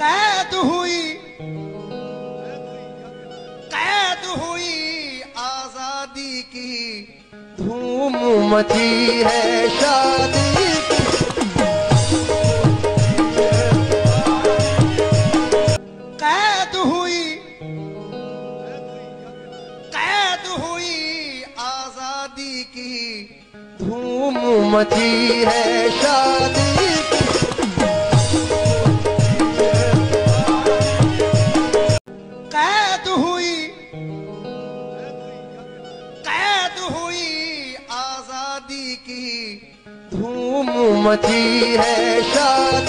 कैद हुई कैद हुई आज़ादी की धूम मची है शादी कैद हुई कैद हुई आज़ादी की धूम मची है शादी कैद हुई। कैद हुई आज़ादी की धूम मची है शादी।